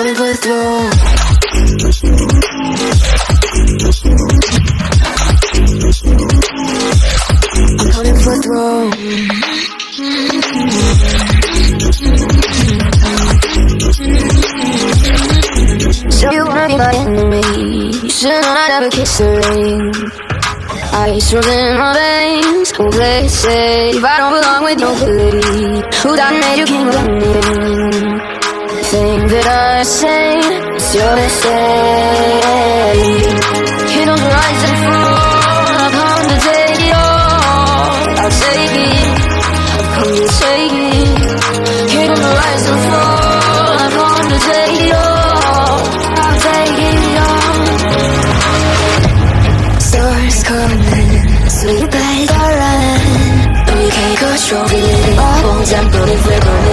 for. I'm coming for throne. So you wanna be my enemy? Should I'd ever kiss the ring. Ice runs in my veins. Oh, they say if I don't belong with nobody, who done made you king of me? everything that I say is your mistake You don't rise and fall, I've come to take it all I'll take it, I've come to take it. You don't rise and fall, I've come to take it all I'll take it all Stars coming, so you better run No, you can't control it, I won't temper if we're going